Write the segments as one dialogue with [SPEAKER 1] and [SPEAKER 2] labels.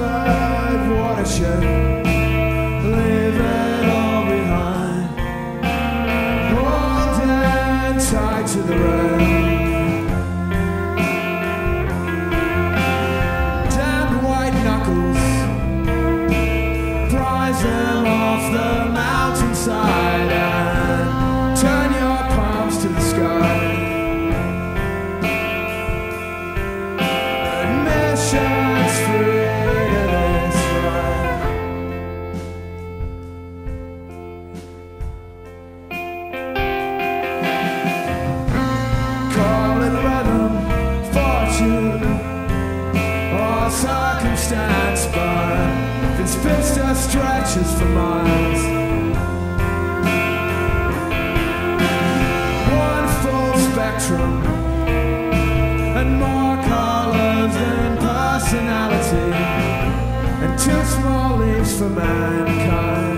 [SPEAKER 1] Oxford watershed. Leave it all behind. Hold to the rail. Circumstance, but this vista stretches for miles. One full spectrum and more colors than personality, and two small leaves for mankind.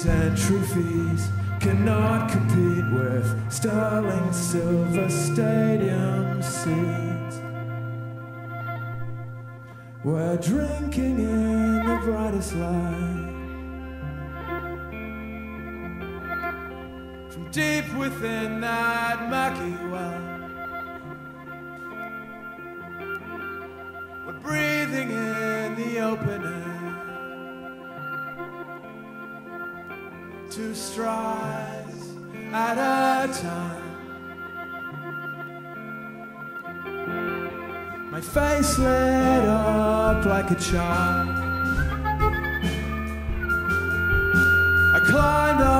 [SPEAKER 1] These and trophies cannot compete with sterling silver stadium seats. We're drinking in the brightest light. From deep within that murky well, we're breathing in the open air. Two strides at a time. My face lit up like a child. I climbed all